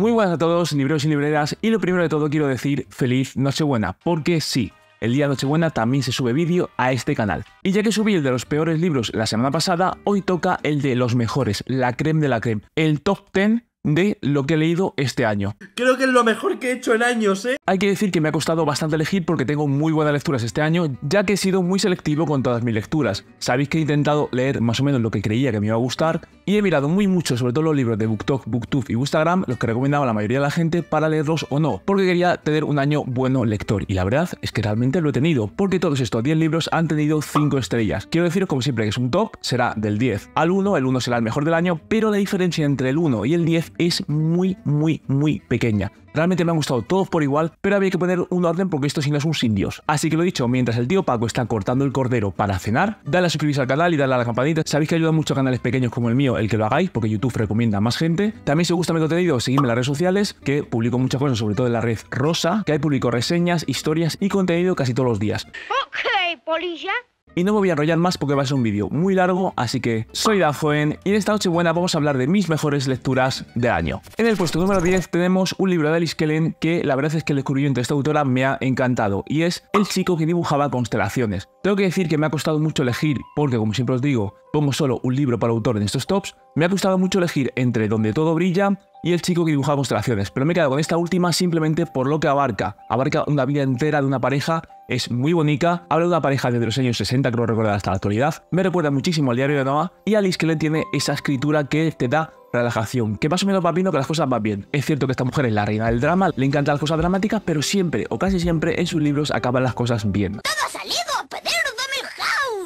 Muy buenas a todos, libreros y libreras, y lo primero de todo quiero decir feliz Nochebuena, porque sí, el día de Nochebuena también se sube vídeo a este canal. Y ya que subí el de los peores libros la semana pasada, hoy toca el de los mejores, la creme de la creme, el top 10 de lo que he leído este año. Creo que es lo mejor que he hecho en años, ¿eh? Hay que decir que me ha costado bastante elegir porque tengo muy buenas lecturas este año, ya que he sido muy selectivo con todas mis lecturas. Sabéis que he intentado leer más o menos lo que creía que me iba a gustar y he mirado muy mucho, sobre todo los libros de BookTok, BookTube y Instagram, los que recomendaba la mayoría de la gente para leerlos o no, porque quería tener un año bueno lector. Y la verdad es que realmente lo he tenido, porque todos estos 10 libros han tenido 5 estrellas. Quiero deciros como siempre que es un top, será del 10 al 1, el 1 será el mejor del año, pero la diferencia entre el 1 y el 10 es muy, muy, muy pequeña. Realmente me han gustado todos por igual, pero había que poner un orden porque esto si no es un sin Dios. Así que lo dicho, mientras el tío Paco está cortando el cordero para cenar, dale a suscribirse al canal y dale a la campanita. Sabéis que ayuda mucho a canales pequeños como el mío el que lo hagáis, porque YouTube recomienda a más gente. También si os gusta mi contenido, seguidme en las redes sociales, que publico muchas cosas, sobre todo en la red rosa, que hay publico reseñas, historias y contenido casi todos los días. Ok, polilla. Y no me voy a enrollar más porque va a ser un vídeo muy largo, así que soy Dafoen y en esta noche buena vamos a hablar de mis mejores lecturas del año. En el puesto número 10 tenemos un libro de Alice Kellen que la verdad es que el descubrimiento de esta autora me ha encantado y es El chico que dibujaba constelaciones. Tengo que decir que me ha costado mucho elegir porque como siempre os digo, pongo solo un libro para autor en estos tops, me ha costado mucho elegir entre Donde todo brilla y El chico que dibujaba constelaciones, pero me he quedado con esta última simplemente por lo que abarca. Abarca una vida entera de una pareja es muy bonita, habla de una pareja desde los años 60, creo recordar hasta la actualidad, me recuerda muchísimo al diario de Noah y Alice que tiene esa escritura que te da relajación, que más o menos va bien que las cosas van bien. Es cierto que esta mujer es la reina del drama, le encantan las cosas dramáticas, pero siempre o casi siempre en sus libros acaban las cosas bien.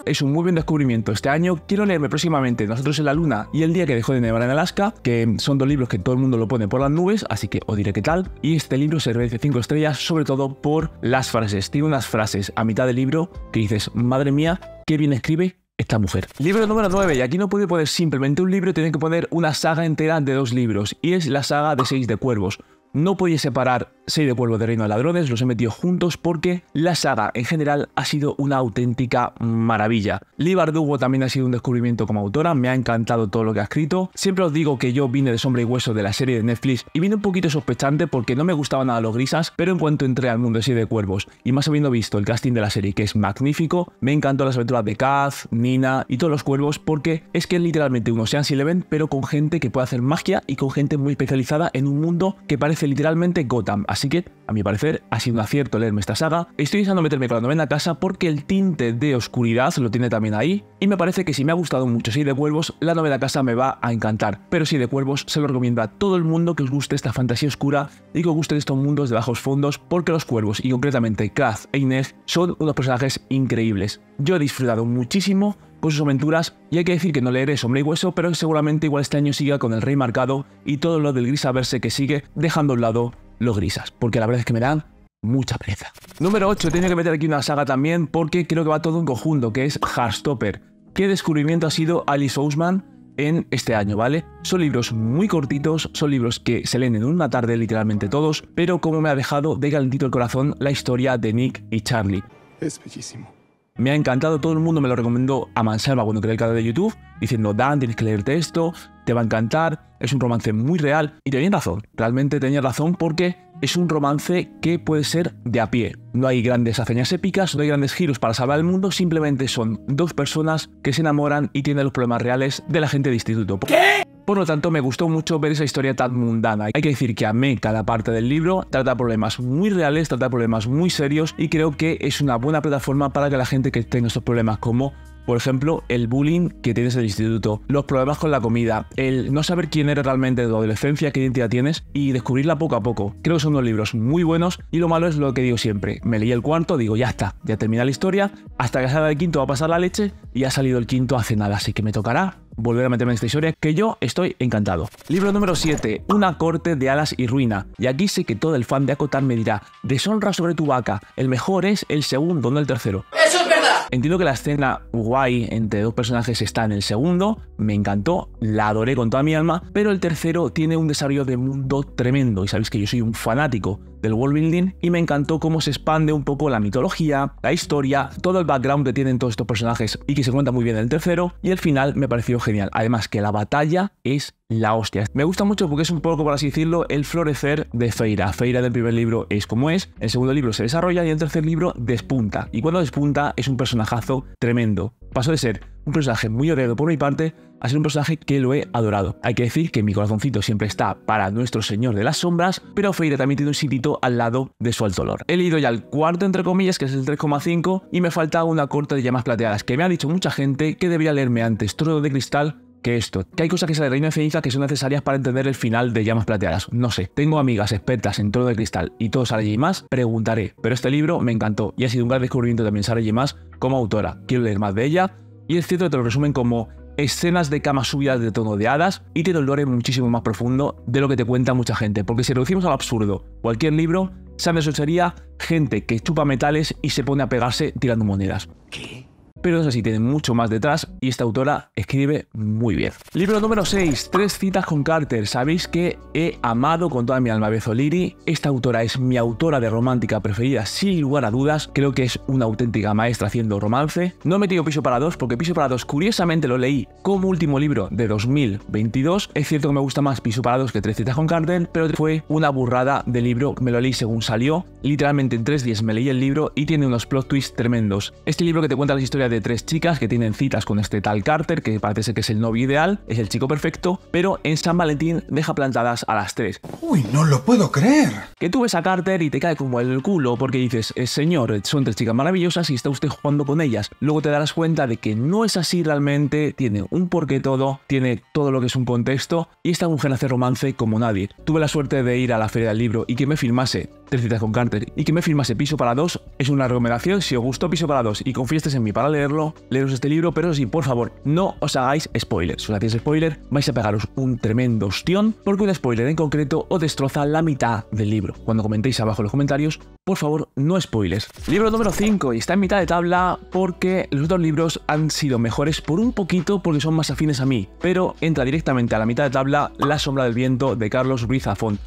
Es un muy buen descubrimiento este año. Quiero leerme próximamente Nosotros en la Luna y El día que dejó de nevar en Alaska, que son dos libros que todo el mundo lo pone por las nubes, así que os diré qué tal. Y este libro se merece 5 estrellas, sobre todo por las frases. Tiene unas frases a mitad del libro que dices, madre mía, qué bien escribe esta mujer. Libro número 9, y aquí no puede poner simplemente un libro, tiene que poner una saga entera de dos libros, y es la saga de Seis de Cuervos. No podía separar Seis de Pueblo de Reino de Ladrones, los he metido juntos porque la saga en general ha sido una auténtica maravilla. Lee Bardugo también ha sido un descubrimiento como autora, me ha encantado todo lo que ha escrito. Siempre os digo que yo vine de Sombra y Hueso de la serie de Netflix y vine un poquito sospechante porque no me gustaban nada los grisas, pero en cuanto entré al mundo de Seis de Cuervos y más habiendo visto el casting de la serie que es magnífico, me encantó las aventuras de Kaz, Nina y todos los cuervos porque es que es literalmente un Ocean's Eleven pero con gente que puede hacer magia y con gente muy especializada en un mundo que parece literalmente Gotham, así que, a mi parecer, ha sido un acierto leerme esta saga. Estoy deseando meterme con la novena casa porque el tinte de oscuridad lo tiene también ahí, y me parece que si me ha gustado mucho Si de Cuervos, la novena casa me va a encantar. Pero Si de Cuervos se lo recomiendo a todo el mundo que os guste esta fantasía oscura y que os gusten estos mundos de bajos fondos, porque los cuervos, y concretamente Kaz e Inés, son unos personajes increíbles. Yo he disfrutado muchísimo con sus aventuras y hay que decir que no leeré Sombra y Hueso, pero seguramente igual este año siga con el Rey Marcado y todo lo del gris a verse que sigue dejando a un lado los grisas, porque la verdad es que me dan mucha pereza. Número 8, tengo que meter aquí una saga también porque creo que va todo en conjunto, que es Heartstopper. ¿Qué descubrimiento ha sido Alice Ousman en este año, ¿vale? Son libros muy cortitos, son libros que se leen en una tarde literalmente todos, pero como me ha dejado de calentito el corazón la historia de Nick y Charlie. Es bellísimo. Me ha encantado, todo el mundo me lo recomendó a mansalva cuando creé el canal de YouTube, diciendo, Dan, tienes que leerte esto, te va a encantar, es un romance muy real. Y tenían razón, realmente tenía razón porque es un romance que puede ser de a pie. No hay grandes hazañas épicas, no hay grandes giros para salvar el mundo, simplemente son dos personas que se enamoran y tienen los problemas reales de la gente de instituto. ¿Qué? Por lo tanto, me gustó mucho ver esa historia tan mundana. Hay que decir que amé cada parte del libro, trata problemas muy reales, trata problemas muy serios y creo que es una buena plataforma para que la gente que tenga estos problemas como por ejemplo, el bullying que tienes en el instituto, los problemas con la comida, el no saber quién eres realmente de tu adolescencia, qué identidad tienes y descubrirla poco a poco. Creo que son unos libros muy buenos y lo malo es lo que digo siempre. Me leí el cuarto, digo ya está, ya termina la historia, hasta que salga el quinto va a pasar la leche y ha salido el quinto hace nada, así que me tocará volver a meterme en esta historia, que yo estoy encantado. Libro número 7, Una corte de alas y ruina. Y aquí sé que todo el fan de Acotar me dirá, deshonra sobre tu vaca, el mejor es el segundo, no el tercero. ¡Eso Entiendo que la escena guay entre dos personajes está en el segundo, me encantó, la adoré con toda mi alma, pero el tercero tiene un desarrollo de mundo tremendo y sabéis que yo soy un fanático del world building y me encantó cómo se expande un poco la mitología, la historia, todo el background que tienen todos estos personajes y que se cuenta muy bien en el tercero y el final me pareció genial. Además que la batalla es la hostia. Me gusta mucho porque es un poco, por así decirlo, el florecer de Feira. Feira del primer libro es como es, el segundo libro se desarrolla y el tercer libro despunta. Y cuando despunta es un personajazo tremendo. Pasó de ser un personaje muy odiado por mi parte a ser un personaje que lo he adorado. Hay que decir que mi corazoncito siempre está para nuestro señor de las sombras, pero Feira también tiene un sitito al lado de su alto olor. He leído ya el cuarto entre comillas, que es el 3,5, y me falta una corta de llamas plateadas, que me ha dicho mucha gente que debería leerme antes Trono de Cristal que esto, que hay cosas que sale de Reino de Ceniza que son necesarias para entender el final de Llamas Plateadas. No sé, tengo amigas expertas en Trono de Cristal y todo Sara más, preguntaré, pero este libro me encantó y ha sido un gran descubrimiento también Sara J. más como autora. Quiero leer más de ella y cierto que te lo resumen como escenas de cama subidas de tono de hadas y un lore muchísimo más profundo de lo que te cuenta mucha gente, porque si reducimos al absurdo cualquier libro, Sanders sería gente que chupa metales y se pone a pegarse tirando monedas. ¿Qué? Pero es así, tiene mucho más detrás y esta autora escribe muy bien. Libro número 6, Tres citas con Carter. Sabéis que he amado con toda mi alma a Liri. Esta autora es mi autora de romántica preferida, sin lugar a dudas. Creo que es una auténtica maestra haciendo romance. No he metido Piso para dos porque Piso para dos curiosamente lo leí como último libro de 2022. Es cierto que me gusta más Piso para dos que Tres citas con Carter, pero fue una burrada de libro. Me lo leí según salió. Literalmente en tres días me leí el libro y tiene unos plot twists tremendos. Este libro que te cuenta la historia de de tres chicas que tienen citas con este tal Carter, que parece que es el novio ideal, es el chico perfecto, pero en San Valentín deja plantadas a las tres. Uy, no lo puedo creer. Que tú ves a Carter y te cae como el culo porque dices, eh, señor, son tres chicas maravillosas y está usted jugando con ellas. Luego te darás cuenta de que no es así realmente, tiene un porqué todo, tiene todo lo que es un contexto y esta mujer hace romance como nadie. Tuve la suerte de ir a la feria del libro y que me filmase tres citas con Carter y que me filmase Piso para dos es una recomendación. Si os gustó Piso para dos y confiestes en mí para leerlo, leeros este libro, pero sí, por favor, no os hagáis spoilers. Si os hacéis spoiler, vais a pegaros un tremendo ostión, porque un spoiler en concreto os destroza la mitad del libro. Cuando comentéis abajo en los comentarios, por favor, no spoilers. Libro número 5 y está en mitad de tabla porque los otros libros han sido mejores por un poquito porque son más afines a mí, pero entra directamente a la mitad de tabla La sombra del viento de Carlos Ruiz Zafón.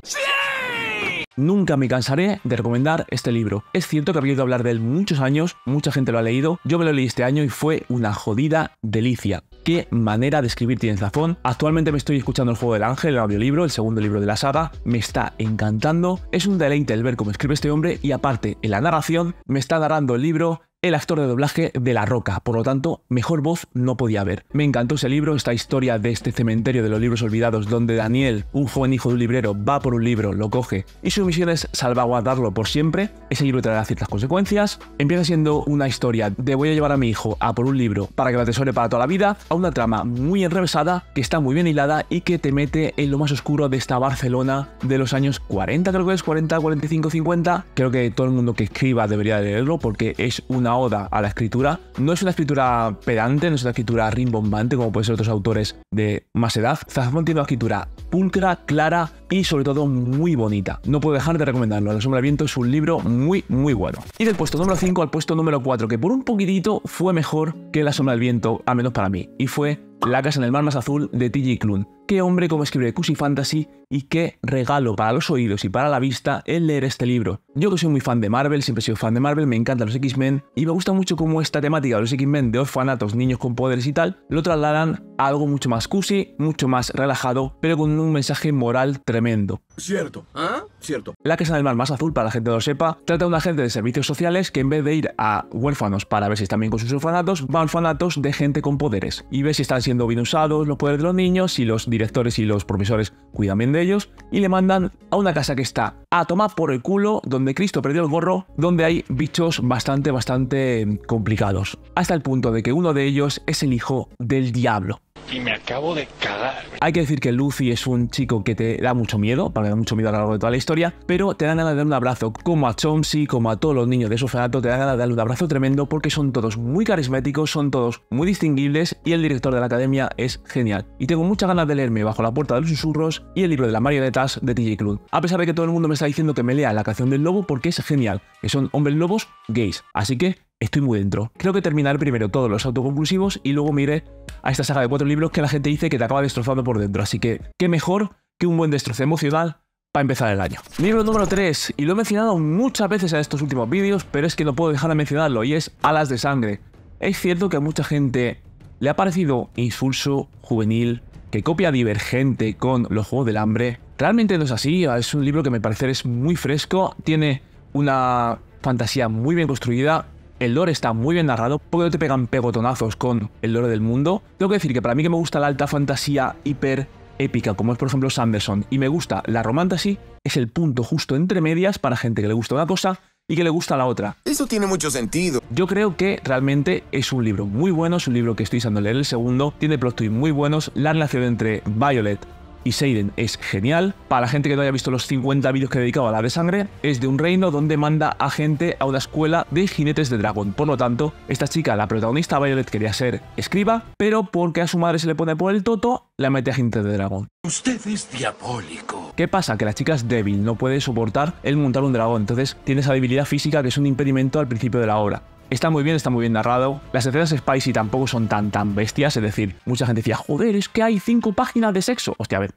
Nunca me cansaré de recomendar este libro. Es cierto que había oído hablar de él muchos años, mucha gente lo ha leído, yo me lo leí este año y fue una jodida delicia. Qué manera de escribir tiene Zafón. Actualmente me estoy escuchando El Juego del Ángel, el audiolibro, el segundo libro de la saga. Me está encantando. Es un deleite el ver cómo escribe este hombre y aparte, en la narración, me está narrando el libro el actor de doblaje de La Roca, por lo tanto, mejor voz no podía haber. Me encantó ese libro, esta historia de este cementerio de los libros olvidados, donde Daniel, un joven hijo de un librero, va por un libro, lo coge, y su misión es salvaguardarlo por siempre. Ese libro traerá ciertas consecuencias. Empieza siendo una historia de voy a llevar a mi hijo a por un libro para que lo atesore para toda la vida, a una trama muy enrevesada, que está muy bien hilada y que te mete en lo más oscuro de esta Barcelona de los años 40, creo que es 40, 45, 50. Creo que todo el mundo que escriba debería leerlo porque es una oda a la escritura. No es una escritura pedante, no es una escritura rimbombante como pueden ser otros autores de más edad. Zafón tiene una escritura pulcra, clara y sobre todo muy bonita. No puedo dejar de recomendarlo. La sombra del viento es un libro muy, muy bueno. Y del puesto número 5 al puesto número 4, que por un poquitito fue mejor que La sombra del viento, al menos para mí. Y fue La casa en el mar más azul de T.J. Klun. Qué hombre como escribe Cusi Fantasy y qué regalo para los oídos y para la vista el leer este libro. Yo que soy muy fan de Marvel, siempre he sido fan de Marvel, me encantan los X-Men y me gusta mucho cómo esta temática de los X-Men de orfanatos, niños con poderes y tal, lo trasladan a algo mucho más cusi, mucho más relajado, pero con un mensaje moral tremendo. Cierto. ¿Ah? Cierto. La Casa del Mar Más Azul, para la gente que lo sepa, trata de un agente de servicios sociales que en vez de ir a huérfanos para ver si están bien con sus orfanatos, va a orfanatos de gente con poderes y ve si están siendo bien usados los poderes de los niños, si los directores y los profesores cuidan bien de ellos, y le mandan a una casa que está a tomar por el culo, donde Cristo perdió el gorro, donde hay bichos bastante, bastante complicados. Hasta el punto de que uno de ellos es el hijo del diablo y me acabo de cagar. Hay que decir que Lucy es un chico que te da mucho miedo, para que da mucho miedo a lo largo de toda la historia, pero te dan ganas de dar un abrazo, como a Chomsy, como a todos los niños de su orfanato, te dan ganas de darle un abrazo tremendo porque son todos muy carismáticos, son todos muy distinguibles y el director de la academia es genial. Y tengo muchas ganas de leerme Bajo la puerta de los susurros y el libro de las marionetas de TJ Club. A pesar de que todo el mundo me está diciendo que me lea La canción del lobo porque es genial, que son hombres lobos gays. Así que estoy muy dentro. Creo que terminaré primero todos los autoconclusivos y luego miré a esta saga de cuatro libros que la gente dice que te acaba destrozando por dentro. Así que, qué mejor que un buen destrozo emocional para empezar el año. Libro número 3, y lo he mencionado muchas veces en estos últimos vídeos, pero es que no puedo dejar de mencionarlo, y es Alas de Sangre. Es cierto que a mucha gente le ha parecido insulso, juvenil, que copia divergente con los Juegos del Hambre. Realmente no es así, es un libro que me parece es muy fresco, tiene una fantasía muy bien construida, el lore está muy bien narrado, porque no te pegan pegotonazos con el lore del mundo. Tengo que decir que para mí que me gusta la alta fantasía hiper épica, como es por ejemplo Sanderson, y me gusta la romantasy, es el punto justo entre medias para gente que le gusta una cosa y que le gusta la otra. Eso tiene mucho sentido. Yo creo que realmente es un libro muy bueno, es un libro que estoy usando leer el segundo, tiene plot twists muy buenos, la relación entre Violet y Seiden es genial. Para la gente que no haya visto los 50 vídeos que he dedicado a la de sangre, es de un reino donde manda a gente a una escuela de jinetes de dragón. Por lo tanto, esta chica, la protagonista Violet, quería ser escriba, pero porque a su madre se le pone por el toto, la mete a jinetes de dragón. Usted es diabólico. ¿Qué pasa? Que la chica es débil, no puede soportar el montar un dragón, entonces tiene esa debilidad física que es un impedimento al principio de la obra. Está muy bien, está muy bien narrado. Las escenas spicy tampoco son tan tan bestias, es decir, mucha gente decía, joder, es que hay cinco páginas de sexo. Hostia, a ver,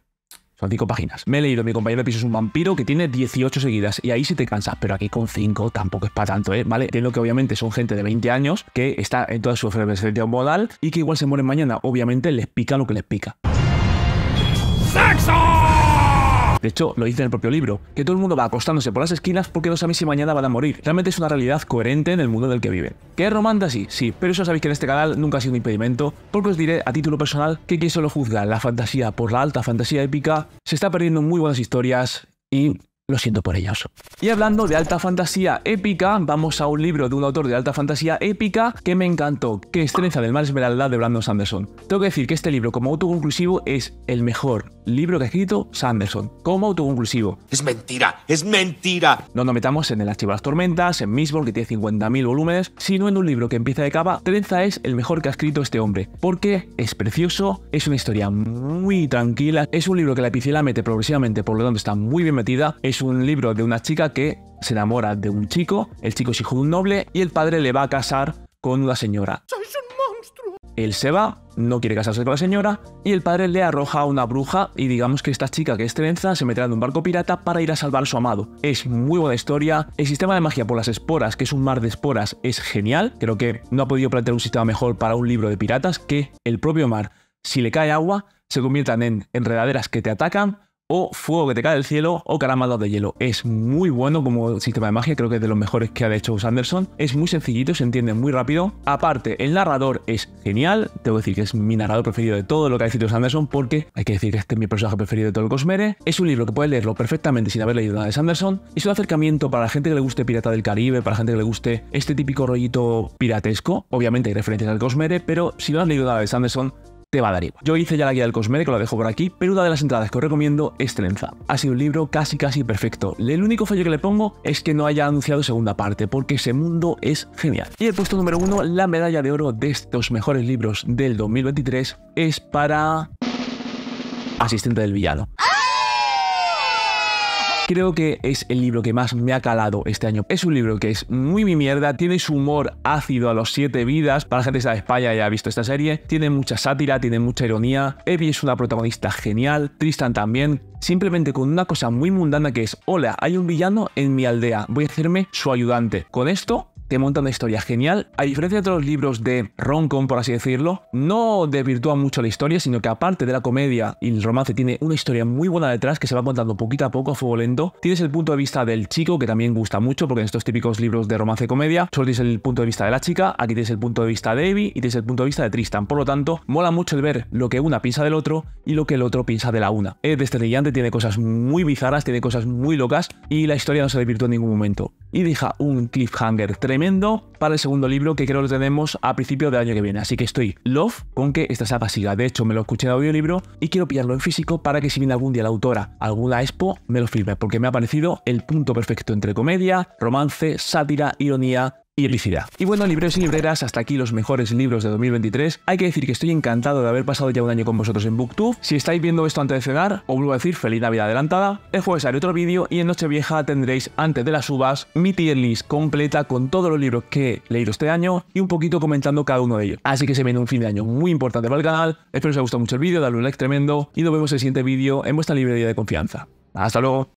son cinco páginas. Me he leído Mi compañero de piso es un vampiro que tiene 18 seguidas y ahí sí te cansas, pero aquí con 5 tampoco es para tanto, ¿eh? ¿Vale? Entiendo que obviamente son gente de 20 años que está en toda su efervescencia modal y que igual se mueren mañana. Obviamente les pica lo que les pica. De hecho, lo dice en el propio libro, que todo el mundo va acostándose por las esquinas porque no sabe si mañana van a morir. Realmente es una realidad coherente en el mundo del que viven. ¿Qué es romantasy? Sí, pero eso sabéis que en este canal nunca ha sido un impedimento, porque os diré a título personal que quien solo juzga la fantasía por la alta fantasía épica se está perdiendo muy buenas historias y lo siento por ellos. Y hablando de alta fantasía épica, vamos a un libro de un autor de alta fantasía épica que me encantó, que es Trenza del Mar Esmeralda de Brandon Sanderson. Tengo que decir que este libro como autoconclusivo es el mejor libro que ha escrito Sanderson, como autoconclusivo. Es mentira, es mentira. No nos metamos en el archivo de las tormentas, en Mistborn que tiene 50.000 volúmenes, sino en un libro que empieza de cava. Trenza es el mejor que ha escrito este hombre, porque es precioso, es una historia muy tranquila, es un libro que la piscina mete progresivamente, por lo tanto está muy bien metida, es un libro de una chica que se enamora de un chico, el chico es hijo de un noble y el padre le va a casar con una señora. ¡Sois un monstruo! Él se va, no quiere casarse con la señora y el padre le arroja a una bruja y digamos que esta chica que es trenza se meterá en un barco pirata para ir a salvar a su amado. Es muy buena historia, el sistema de magia por las esporas, que es un mar de esporas, es genial, creo que no ha podido plantear un sistema mejor para un libro de piratas que el propio mar, si le cae agua, se conviertan en enredaderas que te atacan o Fuego que te cae del cielo o Caramelos de hielo. Es muy bueno como sistema de magia, creo que es de los mejores que ha hecho Sanderson. Es muy sencillito, se entiende muy rápido. Aparte, el narrador es genial. Tengo que decir que es mi narrador preferido de todo lo que ha escrito Sanderson porque hay que decir que este es mi personaje preferido de todo el Cosmere. Es un libro que puedes leerlo perfectamente sin haber leído nada de Sanderson. Es un acercamiento para la gente que le guste Pirata del Caribe, para la gente que le guste este típico rollito piratesco. Obviamente hay referencias al Cosmere, pero si no has leído nada de Sanderson, te va a dar igual. Yo hice ya la guía del que lo dejo por aquí, pero una de las entradas que os recomiendo es Trenza. Ha sido un libro casi casi perfecto. El único fallo que le pongo es que no haya anunciado segunda parte, porque ese mundo es genial. Y el puesto número uno, la medalla de oro de estos mejores libros del 2023, es para... Asistente del villano creo que es el libro que más me ha calado este año. Es un libro que es muy mi mierda, tiene su humor ácido a los siete vidas, para la gente que está de España y ha visto esta serie, tiene mucha sátira, tiene mucha ironía, Evie es una protagonista genial, Tristan también, simplemente con una cosa muy mundana que es, hola, hay un villano en mi aldea, voy a hacerme su ayudante. Con esto te monta una historia genial. A diferencia de otros libros de Roncom, por así decirlo, no desvirtúa mucho la historia, sino que aparte de la comedia y el romance, tiene una historia muy buena detrás que se va contando poquito a poco a fuego lento. Tienes el punto de vista del chico, que también gusta mucho, porque en estos típicos libros de romance y comedia, solo tienes el punto de vista de la chica, aquí tienes el punto de vista de Evie y tienes el punto de vista de Tristan. Por lo tanto, mola mucho el ver lo que una piensa del otro y lo que el otro piensa de la una. Es destellante, tiene cosas muy bizarras, tiene cosas muy locas y la historia no se desvirtúa en ningún momento. Y deja un cliffhanger tremendo para el segundo libro que creo que lo tenemos a principio del año que viene. Así que estoy love con que esta saga siga. De hecho, me lo escuché en audiolibro y quiero pillarlo en físico para que si viene algún día la autora alguna expo, me lo firme, porque me ha parecido el punto perfecto entre comedia, romance, sátira, ironía y epicidad. Y bueno, libreros y libreras, hasta aquí los mejores libros de 2023. Hay que decir que estoy encantado de haber pasado ya un año con vosotros en Booktube. Si estáis viendo esto antes de cenar, os vuelvo a decir feliz Navidad adelantada. El jueves haré otro vídeo y en Nochevieja tendréis antes de las uvas mi tier list completa con todos los libros que he leído este año y un poquito comentando cada uno de ellos. Así que se viene un fin de año muy importante para el canal. Espero que os haya gustado mucho el vídeo, dadle un like tremendo y nos vemos en el siguiente vídeo en vuestra librería de confianza. Hasta luego.